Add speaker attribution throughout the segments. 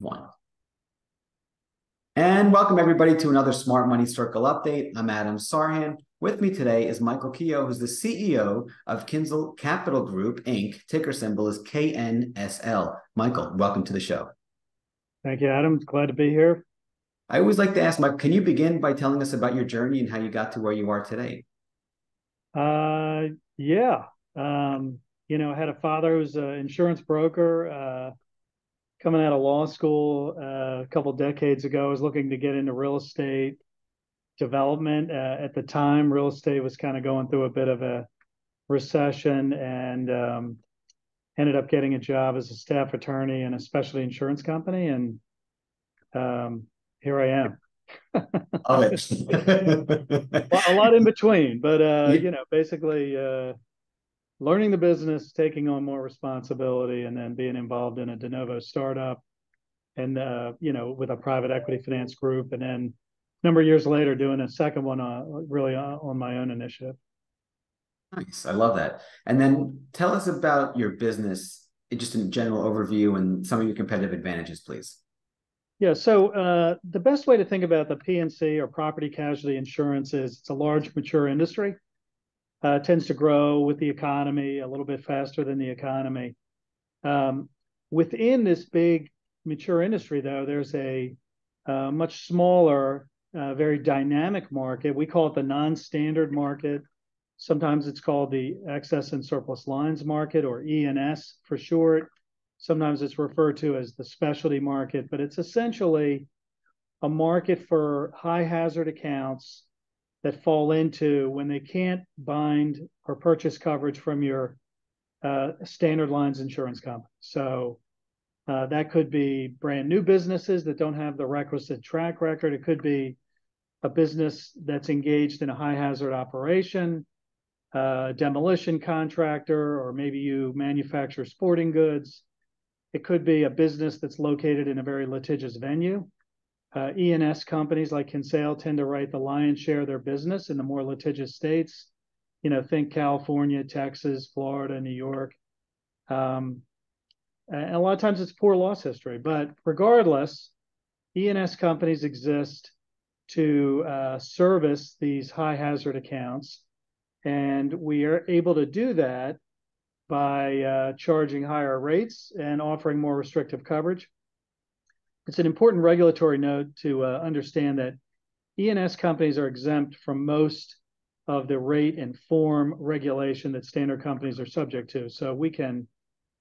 Speaker 1: one. And welcome everybody to another Smart Money Circle update. I'm Adam Sarhan. With me today is Michael Kehoe, who's the CEO of Kinsale Capital Group, Inc. Ticker symbol is KNSL. Michael, welcome to the show.
Speaker 2: Thank you, Adam. Glad to be here.
Speaker 1: I always like to ask, Mike, can you begin by telling us about your journey and how you got to where you are today?
Speaker 2: Uh, yeah. Um, you know, I had a father who's an insurance broker. Uh, coming out of law school uh, a couple decades ago, I was looking to get into real estate development. Uh, at the time, real estate was kind of going through a bit of a recession, and um, ended up getting a job as a staff attorney in a specialty insurance company, and um, here I am.
Speaker 1: Love it.
Speaker 2: a lot in between, but uh, you know, basically uh, learning the business, taking on more responsibility, and then being involved in a de novo startup, and uh, you know, with a private equity finance group, and then a number of years later, doing a second one uh, really uh, on my own initiative.
Speaker 1: Nice, I love that. And then tell us about your business, just in general overview, and some of your competitive advantages, please.
Speaker 2: Yeah, so uh, the best way to think about the P&C or property casualty insurance is it's a large, mature industry uh, tends to grow with the economy a little bit faster than the economy. Um, within this big mature industry, though, there's a uh, much smaller, uh, very dynamic market. We call it the non-standard market. Sometimes it's called the excess and surplus lines market, or E&S for short. Sometimes it's referred to as the specialty market, but it's essentially a market for high hazard accounts that fall into when they can't bind or purchase coverage from your uh, standard lines insurance company. So uh, that could be brand new businesses that don't have the requisite track record. It could be a business that's engaged in a high hazard operation, uh, demolition contractor, or maybe you manufacture sporting goods. It could be a business that's located in a very litigious venue. Uh, E&S companies like Kinsale tend to write the lion's share of their business in the more litigious states. You know, think California, Texas, Florida, New York. Um, and a lot of times it's poor loss history. But regardless, E&S companies exist to uh, service these high hazard accounts. And we are able to do that by uh, charging higher rates and offering more restrictive coverage it's an important regulatory note to uh, understand that E&S companies are exempt from most of the rate and form regulation that standard companies are subject to. So we can,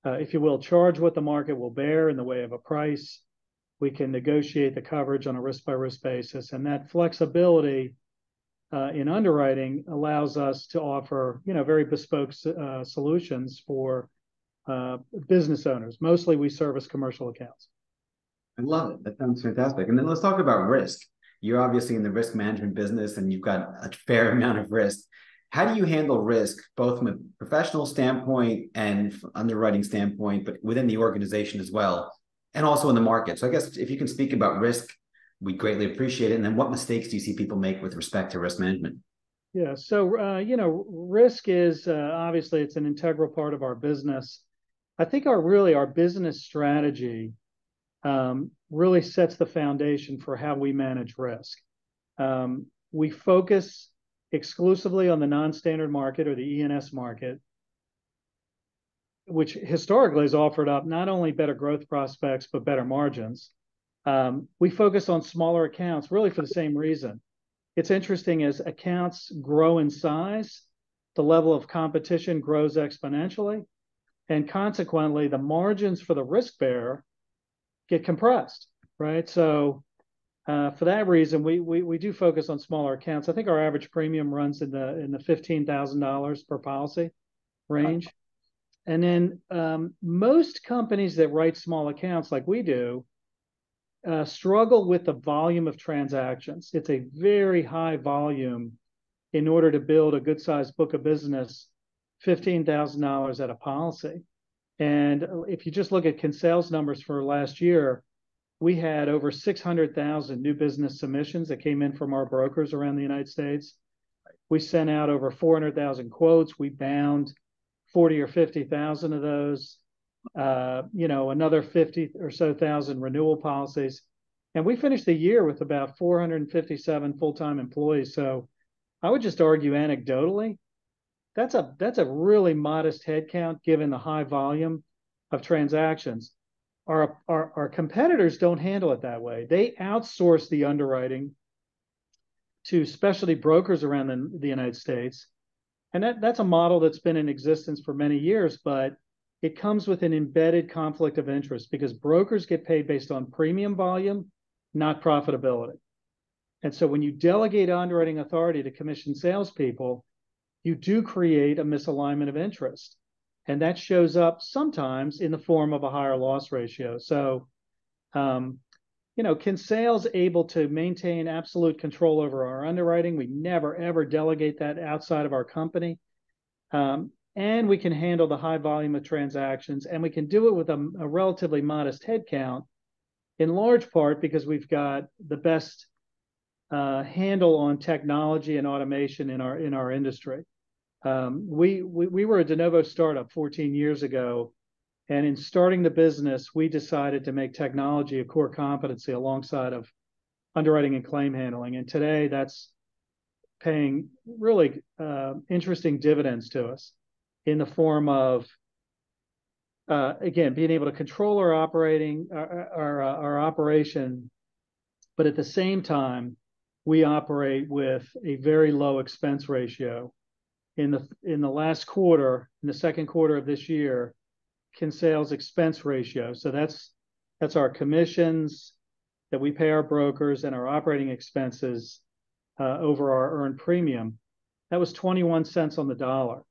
Speaker 2: uh, if you will, charge what the market will bear in the way of a price. We can negotiate the coverage on a risk by risk basis, and that flexibility uh, in underwriting allows us to offer, you know, very bespoke uh, solutions for uh, business owners. Mostly, we service commercial accounts.
Speaker 1: I love it. That sounds fantastic. And then let's talk about risk. You're obviously in the risk management business and you've got a fair amount of risk. How do you handle risk, both from a professional standpoint and underwriting standpoint, but within the organization as well, and also in the market? So I guess if you can speak about risk, we greatly appreciate it. And then what mistakes do you see people make with respect to risk management?
Speaker 2: Yeah, so uh, you know, risk is uh, obviously it's an integral part of our business. I think our really our business strategy um, really sets the foundation for how we manage risk. Um, we focus exclusively on the non-standard market or the E&S market, which historically has offered up not only better growth prospects but better margins. Um, we focus on smaller accounts really for the same reason. It's interesting as accounts grow in size, the level of competition grows exponentially, and consequently, the margins for the risk bearer get compressed, right? So uh, for that reason, we, we we do focus on smaller accounts. I think our average premium runs in the in the fifteen thousand dollars per policy range, and then um, most companies that write small accounts like we do uh, struggle with the volume of transactions. It's a very high volume in order to build a good sized book of business, fifteen thousand dollars at a policy. And if you just look at Kinsale's numbers for last year, we had over 600,000 new business submissions that came in from our brokers around the United States. We sent out over 400,000 quotes. We bound 40 or 50,000 of those. uh, you know, another 50 or so thousand renewal policies. And we finished the year with about 457 full-time employees. So I would just argue anecdotally, that's a that's a really modest headcount given the high volume of transactions. Our, our, our competitors don't handle it that way. They outsource the underwriting to specialty brokers around the, the United States. And that, that's a model that's been in existence for many years, but it comes with an embedded conflict of interest because brokers get paid based on premium volume, not profitability. And so when you delegate underwriting authority to commission salespeople, you do create a misalignment of interest. And that shows up sometimes in the form of a higher loss ratio. So, um, you know, Kinsale's able to maintain absolute control over our underwriting. We never, ever delegate that outside of our company. Um, and we can handle the high volume of transactions and we can do it with a, a relatively modest headcount in large part because we've got the best uh, handle on technology and automation in our in our industry. Um, we, we we were a de novo startup 14 years ago, and in starting the business, we decided to make technology a core competency alongside of underwriting and claim handling. And today, that's paying really uh, interesting dividends to us in the form of uh, again being able to control our operating our our, our operation, but at the same time we operate with a very low expense ratio. In the in the last quarter, in the second quarter of this year, Kinsale's expense ratio. So that's that's our commissions that we pay our brokers and our operating expenses uh, over our earned premium. That was 21 cents on the dollar.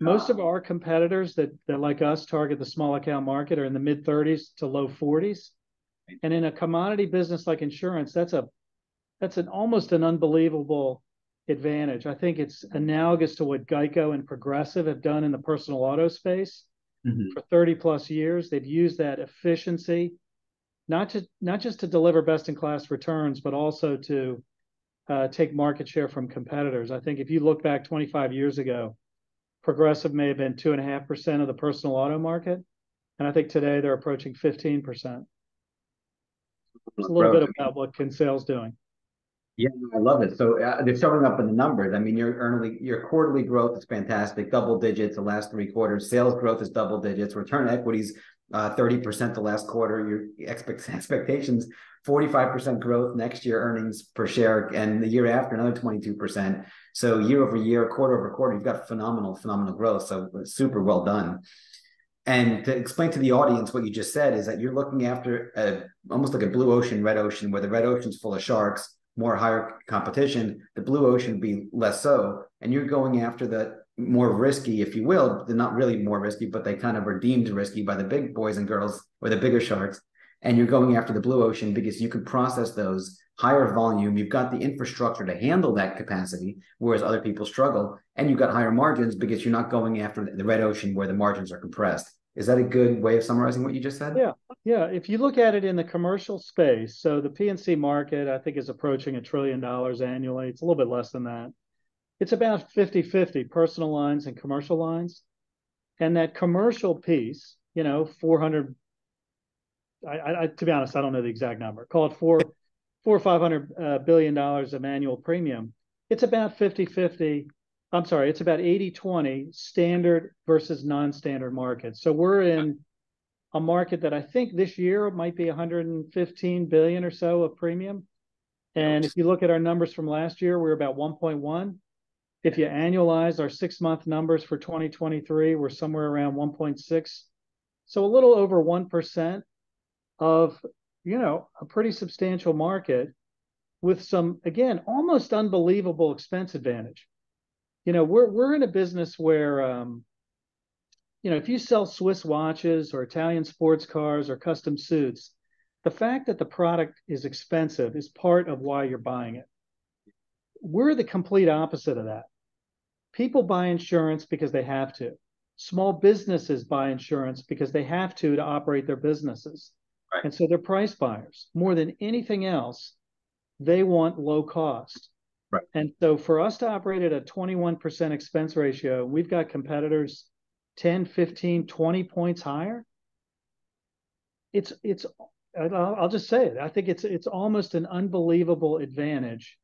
Speaker 2: Most of our competitors that, that like us target the small account market are in the mid 30s to low 40s. And in a commodity business like insurance, that's a that's an almost an unbelievable advantage. I think it's analogous to what Geico and Progressive have done in the personal auto space mm-hmm. for 30 plus years. They've used that efficiency not to not just to deliver best in class returns, but also to uh, take market share from competitors. I think if you look back 25 years ago, Progressive may have been two and a half percent of the personal auto market, and I think today they're approaching 15 percent. It's a little bit about what Kinsale's doing.
Speaker 1: Yeah, I love it. So uh, they're showing up in the numbers. I mean, your early, your quarterly growth is fantastic, double digits the last three quarters. Sales growth is double digits. Return equities, uh, thirty percent the last quarter. Your expect, expectations, forty five percent growth next year, earnings per share, and the year after another twenty two percent. So year over year, quarter over quarter, you've got phenomenal, phenomenal growth. So super well done. And to explain to the audience what you just said is that you're looking after a, almost like a blue ocean, red ocean, where the red ocean's full of sharks more higher competition, the blue ocean be less so. And you're going after the more risky, if you will. They're not really more risky, but they kind of are deemed risky by the big boys and girls or the bigger sharks. And you're going after the blue ocean because you can process those higher volume. You've got the infrastructure to handle that capacity, whereas other people struggle. And you've got higher margins because you're not going after the red ocean where the margins are compressed. Is that a good way of summarizing what you just said?
Speaker 2: Yeah, yeah. If you look at it in the commercial space, so the P&C market, I think, is approaching a trillion dollars annually. It's a little bit less than that. It's about 50 50 personal lines and commercial lines. And that commercial piece, you know, 400, I, I, to be honest, I don't know the exact number. Call it four, four or 500 uh, billion dollars of annual premium. It's about 50 50 I'm sorry, it's about 80 20 standard versus non standard markets. So we're in a market that I think this year might be 115 billion or so of premium. And if you look at our numbers from last year, we're about 1.1. If you annualize our six month numbers for 2023, we're somewhere around 1.6. So a little over 1% of, you know, a pretty substantial market with some, again, almost unbelievable expense advantage you know, we're we're in a business where um, you know, if you sell Swiss watches or Italian sports cars or custom suits, the fact that the product is expensive is part of why you're buying it. We're the complete opposite of that. People buy insurance because they have to. Small businesses buy insurance because they have to to operate their businesses. Right. And so they're price buyers. More than anything else, they want low cost.
Speaker 1: Right.
Speaker 2: And so for us to operate at a 21% expense ratio, we've got competitors 10, 15, 20 points higher. it's it's I'll, just say it. I think it's it's almost an unbelievable advantage,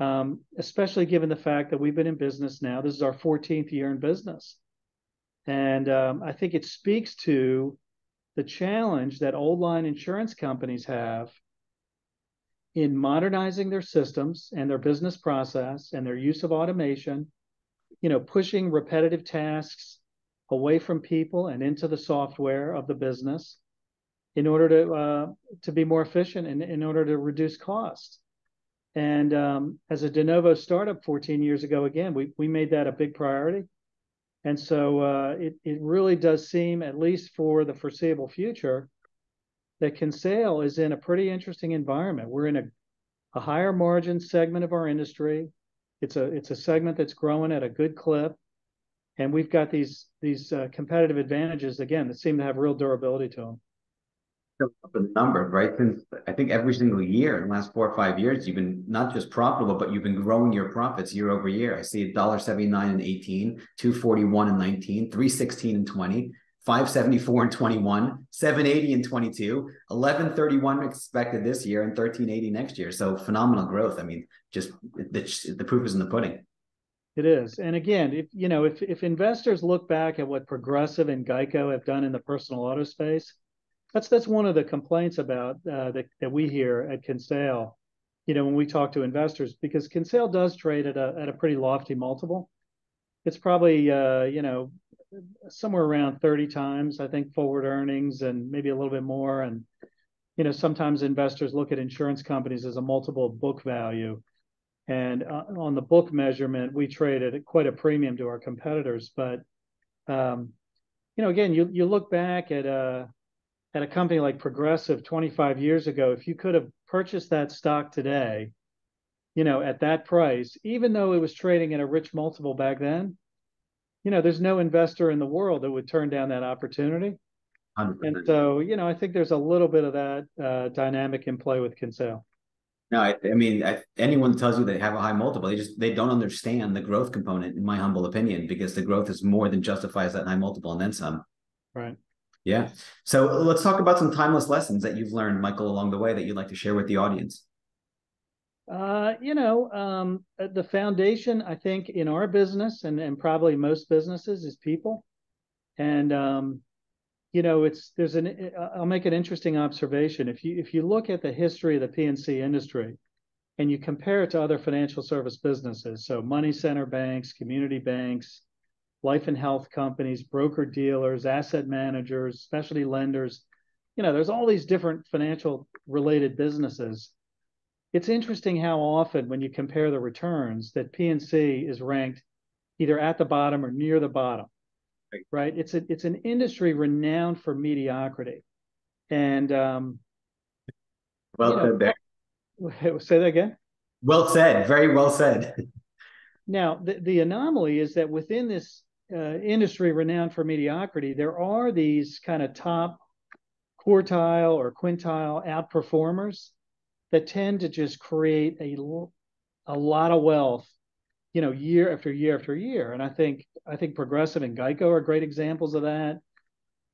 Speaker 2: um, especially given the fact that we've been in business now. This is our 14th year in business, and um, I think it speaks to the challenge that old line insurance companies have in modernizing their systems and their business process and their use of automation, you know, pushing repetitive tasks away from people and into the software of the business in order to uh, to be more efficient and in order to reduce costs. And um, as a de novo startup 14 years ago, again, we we made that a big priority. And so uh, it it really does seem, at least for the foreseeable future, that Kinsale is in a pretty interesting environment. We're in a, a higher margin segment of our industry. It's a it's a segment that's growing at a good clip and we've got these these uh, competitive advantages again that seem to have real durability to them.
Speaker 1: The number, right? Since I think every single year in the last four or five years, you've been not just profitable, but you've been growing your profits year over year. I see $1.79 in 18, 241 in 19, 316 in 20, 574 and 21, 780 and 22, 1131 expected this year, and 1380 next year. So phenomenal growth. I mean, just the, the proof is in the pudding.
Speaker 2: It is. And again, if you know, if if investors look back at what Progressive and Geico have done in the personal auto space, that's that's one of the complaints about uh, that that we hear at Kinsale. You know, when we talk to investors, because Kinsale does trade at a at a pretty lofty multiple. It's probably uh, you know somewhere around 30 times, I think, forward earnings and maybe a little bit more. And you know, sometimes investors look at insurance companies as a multiple book value. And uh, on the book measurement, we traded at quite a premium to our competitors. But um, you know, again, you you look back at a at a company like Progressive 25 years ago, if you could have purchased that stock today, you know, at that price, even though it was trading at a rich multiple back then, you know, there's no investor in the world that would turn down that opportunity. 100%. And so, you know, I think there's a little bit of that uh, dynamic in play with Kinsale.
Speaker 1: No, I, I mean, I, anyone tells you they have a high multiple, they just they don't understand the growth component, in my humble opinion, because the growth is more than justifies that high multiple and then some.
Speaker 2: Right.
Speaker 1: Yeah. So let's talk about some timeless lessons that you've learned, Michael, along the way that you'd like to share with the audience.
Speaker 2: Uh, you know, um, uh, the foundation, I think, in our business and, and probably most businesses is people. And um, you know, it's there's an I'll make an interesting observation. If you if you look at the history of the P&C industry and you compare it to other financial service businesses, so money center banks, community banks, life and health companies, broker dealers, asset managers, specialty lenders, you know, there's all these different financial related businesses. It's interesting how often when you compare the returns that P&C is ranked either at the bottom or near the bottom right? It's a, it's an industry renowned for mediocrity, and um,
Speaker 1: well said
Speaker 2: there. Say that again.
Speaker 1: Well said. Very well said.
Speaker 2: Now, the, the anomaly is that within this uh, industry renowned for mediocrity, there are these kind of top quartile or quintile outperformers that tend to just create a, a lot of wealth you know, year after year after year. And I think I think Progressive and Geico are great examples of that.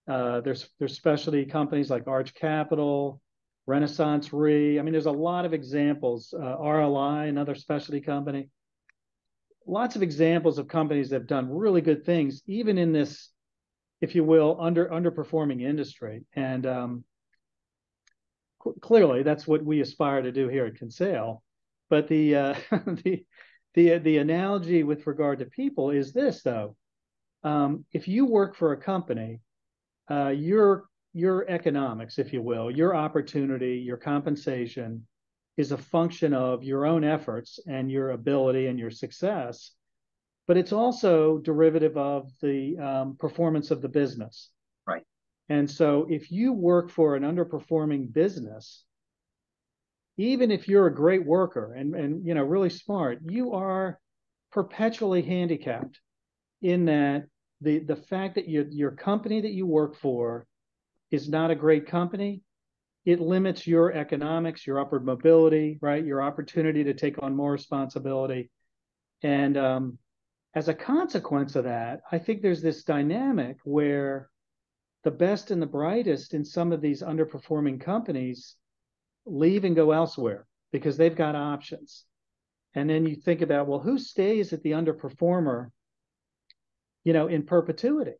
Speaker 2: Uh, there's there's specialty companies like Arch Capital, Renaissance Re. I mean, there's a lot of examples. Uh, RLI, another specialty company. Lots of examples of companies that have done really good things, even in this, if you will, under underperforming industry. And um, clearly, that's what we aspire to do here at Kinsale. But the uh, the the the analogy with regard to people is this though um, if you work for a company uh, your your economics if you will your opportunity your compensation is a function of your own efforts and your ability and your success but it's also derivative of the um, performance of the business and so if you work for an underperforming business even if you're a great worker and, and you know really smart, you are perpetually handicapped in that the the fact that your your company that you work for is not a great company, it limits your economics, your upward mobility, right? Your opportunity to take on more responsibility. And um, as a consequence of that, I think there's this dynamic where the best and the brightest in some of these underperforming companies leave and go elsewhere because they've got options. And then you think about, well, who stays at the underperformer, you know, in perpetuity?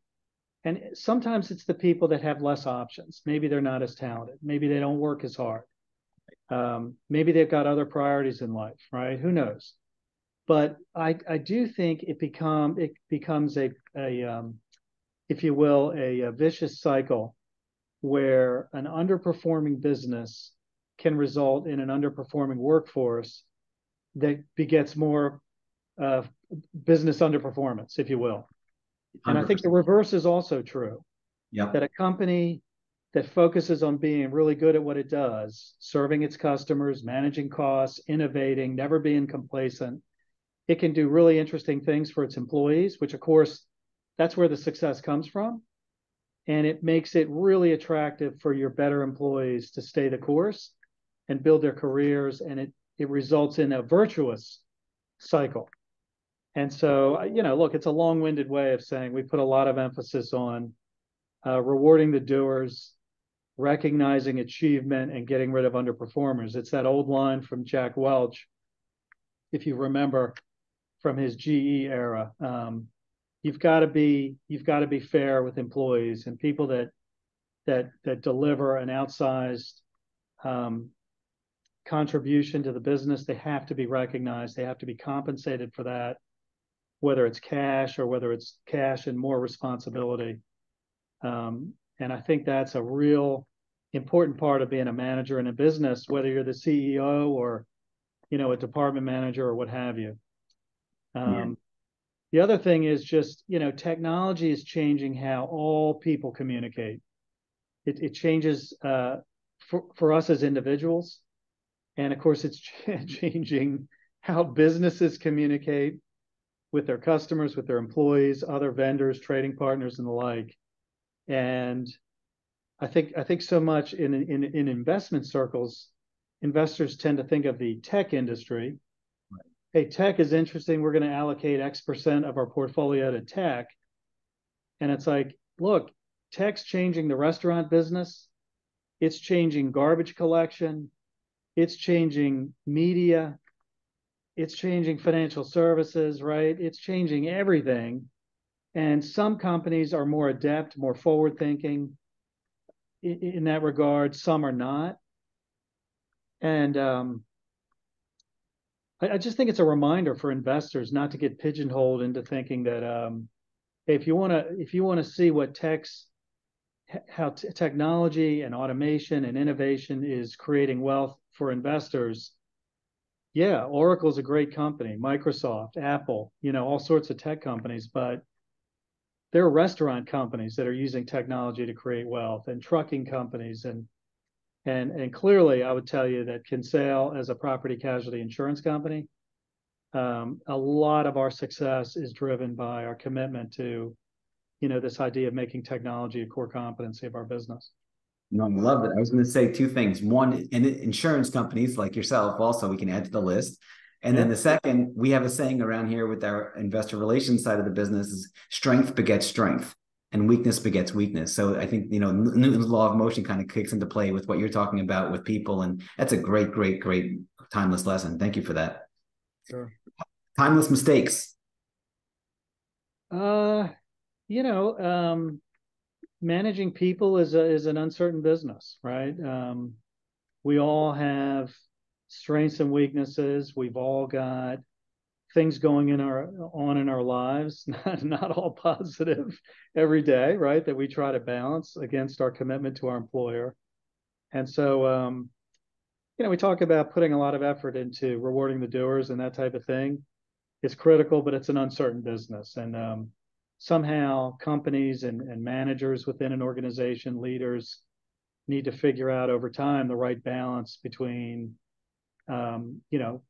Speaker 2: And sometimes it's the people that have less options. Maybe they're not as talented. Maybe they don't work as hard. Um, maybe they've got other priorities in life, right? Who knows? But I, I do think it become it becomes a a um, if you will a, a vicious cycle where an underperforming business can result in an underperforming workforce that begets more uh, business underperformance, if you will. And 100%. I think the reverse is also true.
Speaker 1: Yep.
Speaker 2: That a company that focuses on being really good at what it does, serving its customers, managing costs, innovating, never being complacent, it can do really interesting things for its employees, which of course, that's where the success comes from. And it makes it really attractive for your better employees to stay the course and build their careers. And it, it results in a virtuous cycle. And so, you know, look, it's a long winded way of saying we put a lot of emphasis on uh, rewarding the doers, recognizing achievement, and getting rid of underperformers. It's that old line from Jack Welch, if you remember from his GE era. Um, you've got to be you've got to be fair with employees and people that that that deliver an outsized um, contribution to the business. They have to be recognized. They have to be compensated for that, whether it's cash or whether it's cash and more responsibility. Um, and I think that's a real important part of being a manager in a business, whether you're the CEO or you know a department manager or what have you. Um. The other thing is just you know technology is changing how all people communicate. It, it changes uh, for for us as individuals, and of course it's changing how businesses communicate with their customers, with their employees, other vendors, trading partners, and the like. And I think I think so much in in in investment circles, investors tend to think of the tech industry. Hey, tech is interesting. We're going to allocate X percent of our portfolio to tech. And it's like, look, tech's changing the restaurant business. It's changing garbage collection. It's changing media. It's changing financial services, right? It's changing everything. And some companies are more adept, more forward thinking in, in that regard. Some are not. And um, I, I, just think it's a reminder for investors not to get pigeonholed into thinking that um, if you want to if you want to see what tech's how t- technology and automation and innovation is creating wealth for investors yeah oracle's a great company microsoft apple you know all sorts of tech companies but there are restaurant companies that are using technology to create wealth and trucking companies and and and clearly I would tell you that Kinsale as a property casualty insurance company, um, a lot of our success is driven by our commitment to, you know, this idea of making technology a core competency of our business.
Speaker 1: No, I love it. I was going to say two things. One, in insurance companies like yourself, also we can add to the list. And yeah. then the second, we have a saying around here with our investor relations side of the business is strength begets strength and weakness begets weakness. So I think, you know, Newton's law of motion kind of kicks into play with what you're talking about with people. And that's a great, great, great timeless lesson. Thank you for that.
Speaker 2: Sure.
Speaker 1: Timeless mistakes.
Speaker 2: Uh, you know, um, managing people is a, is an uncertain business, right? Um, we all have strengths and weaknesses. We've all got things going in our on in our lives, not, not all positive every day, right? That we try to balance against our commitment to our employer. And so, um, you know, we talk about putting a lot of effort into rewarding the doers and that type of thing. It's critical, but it's an uncertain business. And um, somehow companies and, and managers within an organization, leaders, need to figure out over time the right balance between um, you know,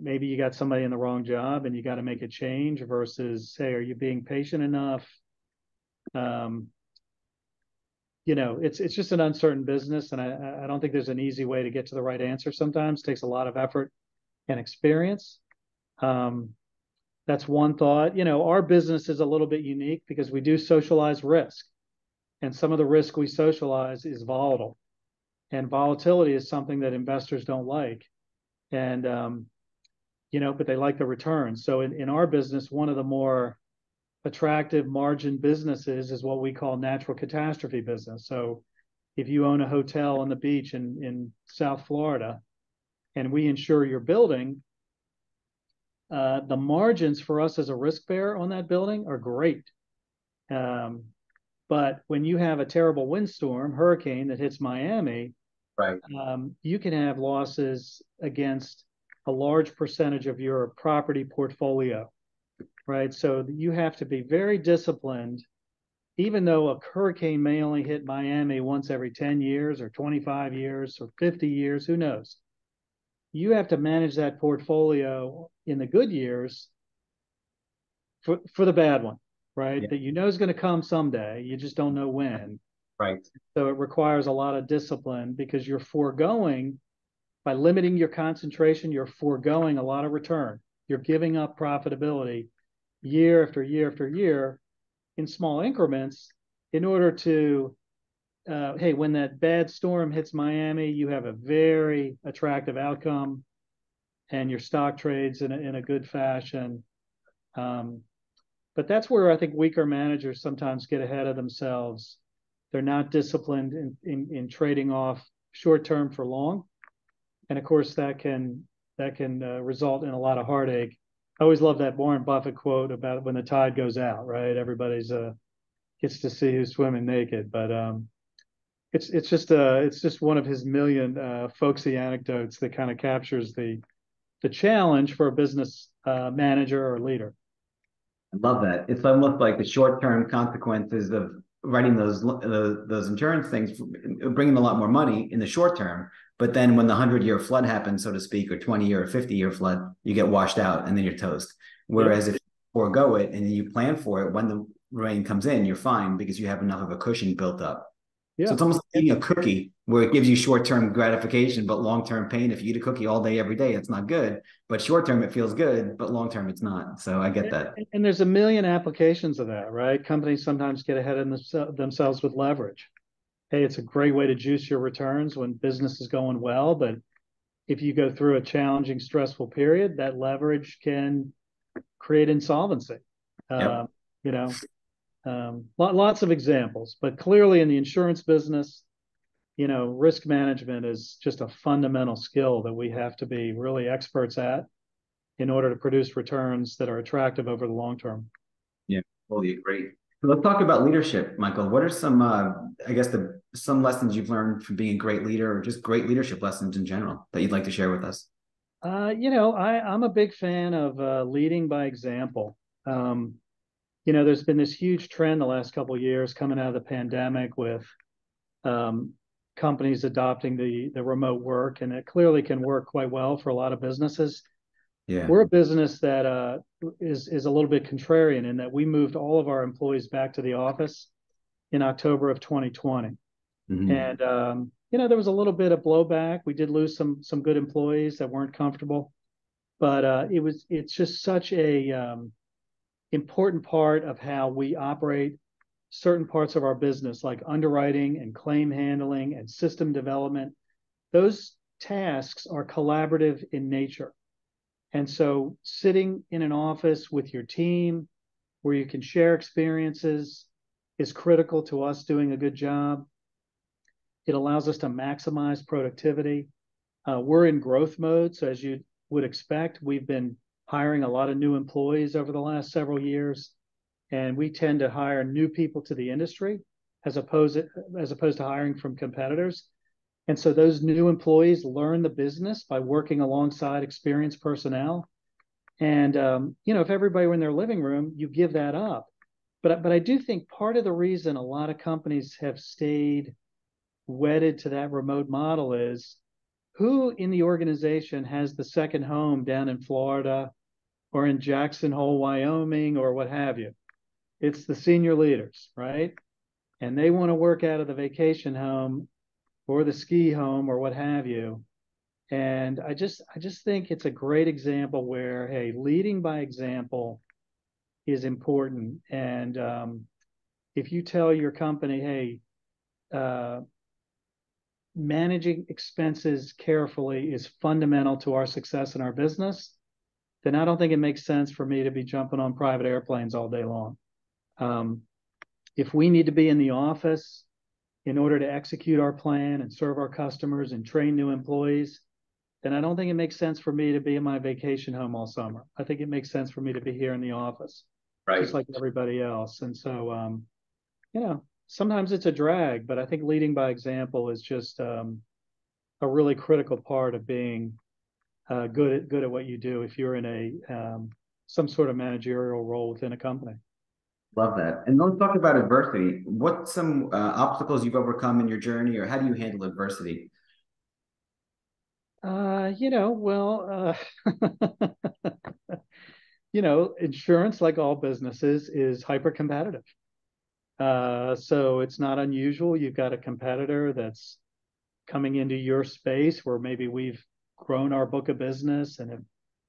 Speaker 2: maybe you got somebody in the wrong job and you got to make a change versus say, are you being patient enough? Um, you know, it's it's just an uncertain business, and I I don't think there's an easy way to get to the right answer. Sometimes it takes a lot of effort and experience. Um, that's one thought. You know, our business is a little bit unique because we do socialize risk, and some of the risk we socialize is volatile. And volatility is something that investors don't like. And, um, you know, but they like the returns. So in, in our business, one of the more attractive margin businesses is what we call natural catastrophe business. So if you own a hotel on the beach in, in South Florida and we insure your building, uh, the margins for us as a risk bearer on that building are great. Um, but when you have a terrible windstorm, hurricane that hits Miami,
Speaker 1: right,
Speaker 2: um, you can have losses against a large percentage of your property portfolio, right? So you have to be very disciplined, even though a hurricane may only hit Miami once every 10 years or 25 years or 50 years, who knows? You have to manage that portfolio in the good years for, for the bad one right? Yeah. That you know is going to come someday. You just don't know when.
Speaker 1: Right.
Speaker 2: So it requires a lot of discipline because you're foregoing by limiting your concentration, you're foregoing a lot of return. You're giving up profitability year after year after year in small increments in order to uh, hey, when that bad storm hits Miami, you have a very attractive outcome and your stock trades in a, in a good fashion. Um, but that's where I think weaker managers sometimes get ahead of themselves. They're not disciplined in, in, in trading off short term for long, and of course that can that can uh, result in a lot of heartache. I always love that Warren Buffett quote about when the tide goes out, right? Everybody's uh gets to see who's swimming naked, but um, it's it's just uh it's just one of his million uh, folksy anecdotes that kind of captures the the challenge for a business uh, manager or leader.
Speaker 1: I love that. It's almost like the short-term consequences of writing those uh, those insurance things, bringing a lot more money in the short term. But then when the hundred-year flood happens, so to speak, or twenty-year or fifty-year flood, you get washed out and then you're toast. Whereas yeah. if you forego it and you plan for it, when the rain comes in, you're fine because you have enough of a cushion built up. Yeah. So it's almost like eating a cookie where it gives you short-term gratification, but long-term pain. If you eat a cookie all day, every day, it's not good. But short-term, it feels good, but long-term, it's not. So I get that.
Speaker 2: And, and there's a million applications of that, right? Companies sometimes get ahead of themselves with leverage. Hey, it's a great way to juice your returns when business is going well, but if you go through a challenging, stressful period, that leverage can create insolvency. Yep. Uh, you know, um, lots of examples, but clearly in the insurance business, you know, risk management is just a fundamental skill that we have to be really experts at in order to produce returns that are attractive over the long term.
Speaker 1: Yeah, totally agree. Let's talk about leadership, Michael. What are some, uh, I guess, the some lessons you've learned from being a great leader, or just great leadership lessons in general that you'd like to share with us?
Speaker 2: Uh, you know, I, I'm a big fan of uh, leading by example. Um, you know, there's been this huge trend the last couple of years coming out of the pandemic with um, companies adopting the the remote work, and it clearly can work quite well for a lot of businesses. Yeah. We're a business that uh, is is a little bit contrarian in that we moved all of our employees back to the office in October of 2020, mm-hmm. and um, you know there was a little bit of blowback. We did lose some some good employees that weren't comfortable, but uh, it was it's just such a um, important part of how we operate certain parts of our business, like underwriting and claim handling and system development. Those tasks are collaborative in nature. And so, sitting in an office with your team where you can share experiences is critical to us doing a good job. It allows us to maximize productivity. Uh, we're in growth mode. So, as you would expect, we've been hiring a lot of new employees over the last several years, and we tend to hire new people to the industry as opposed as opposed to hiring from competitors. And so those new employees learn the business by working alongside experienced personnel. And um, you know, if everybody were in their living room, you give that up. But but I do think part of the reason a lot of companies have stayed wedded to that remote model is who in the organization has the second home down in Florida or in Jackson Hole, Wyoming, or what have you. It's the senior leaders, right? And they want to work out of the vacation home or the ski home or what have you. And I just I just think it's a great example where hey, leading by example is important. And um, if you tell your company, hey, uh, managing expenses carefully is fundamental to our success in our business, then I don't think it makes sense for me to be jumping on private airplanes all day long. Um, if we need to be in the office in order to execute our plan and serve our customers and train new employees, then I don't think it makes sense for me to be in my vacation home all summer. I think it makes sense for me to be here in the office, right. just like everybody else. And so, um, you know, sometimes it's a drag, but I think leading by example is just um, a really critical part of being uh, good at good at what you do if you're in a um, some sort of managerial role within a company.
Speaker 1: Love that. And let's talk about adversity. What some uh, obstacles you've overcome in your journey, or how do you handle adversity?
Speaker 2: Uh, you know, well, uh, you know, insurance, like all businesses, is hyper competitive. Uh, so it's not unusual. You've got a competitor that's coming into your space where maybe we've grown our book of business and have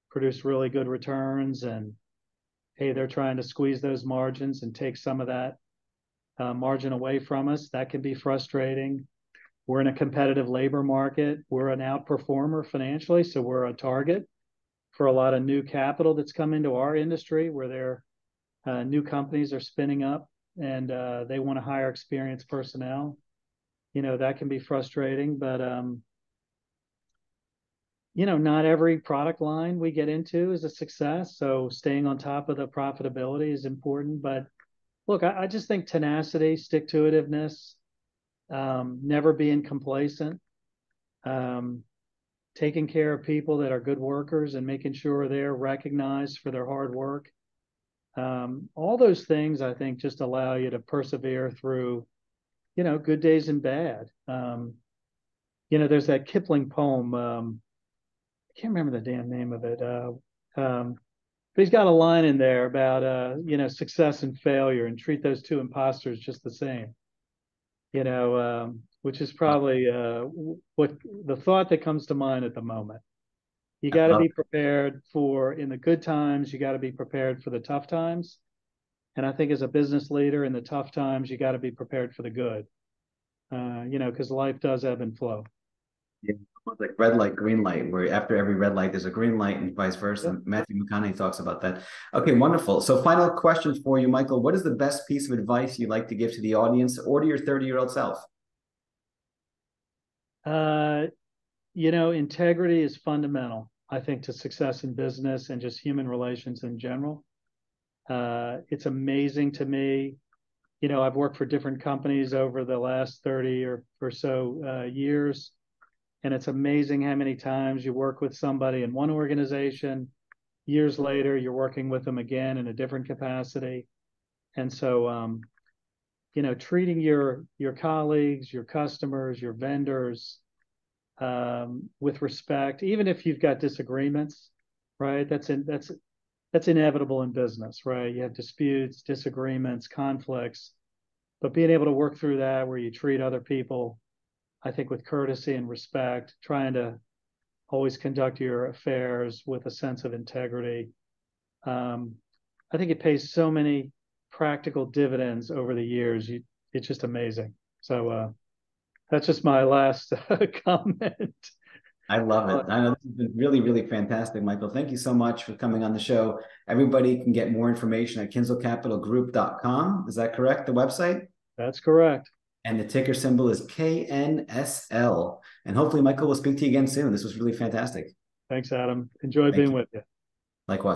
Speaker 2: produced really good returns and hey, they're trying to squeeze those margins and take some of that uh, margin away from us. That can be frustrating. We're in a competitive labor market. We're an outperformer financially, so we're a target for a lot of new capital that's come into our industry where their uh, new companies are spinning up and uh, they want to hire experienced personnel. You know, that can be frustrating, but um, you know, not every product line we get into is a success. So staying on top of the profitability is important. But look, I, I just think tenacity, stick to itiveness, um, never being complacent, um, taking care of people that are good workers and making sure they're recognized for their hard work. Um, all those things I think just allow you to persevere through, you know, good days and bad. Um, you know, there's that Kipling poem, um, I can't remember the damn name of it. Uh, um, but he's got a line in there about uh, you know success and failure, and treat those two imposters just the same. You know, um, which is probably uh, what the thought that comes to mind at the moment. You got to be prepared for in the good times. You got to be prepared for the tough times. And I think as a business leader in the tough times, you got to be prepared for the good. Uh, you know, because life does ebb and flow.
Speaker 1: Yeah, like red light, green light, where after every red light there's a green light and vice versa. Yeah. Matthew McConaughey talks about that. Okay, wonderful. So final question for you, Michael. What is the best piece of advice you'd like to give to the audience or to your 30-year-old self?
Speaker 2: Uh, you know, integrity is fundamental, I think, to success in business and just human relations in general. Uh, it's amazing to me. You know, I've worked for different companies over the last 30 or, or so uh, years and it's amazing how many times you work with somebody in one organization, years later, you're working with them again in a different capacity. And so, um, you know, treating your your colleagues, your customers, your vendors um, with respect, even if you've got disagreements, right? That's in, that's that's inevitable in business, right? You have disputes, disagreements, conflicts, but being able to work through that where you treat other people I think with courtesy and respect, trying to always conduct your affairs with a sense of integrity. Um, I think it pays so many practical dividends over the years. You, it's just amazing. So uh, that's just my last uh, comment.
Speaker 1: I love it. Uh, I know this has been really, really fantastic, Michael. Thank you so much for coming on the show. Everybody can get more information at kinsalecapitalgroup.com. Is that correct? The website?
Speaker 2: That's correct
Speaker 1: and the ticker symbol is KNSL. And hopefully, Michael will speak to you again soon. This was really fantastic.
Speaker 2: Thanks, Adam. Enjoy Thank being you. with you.
Speaker 1: Likewise.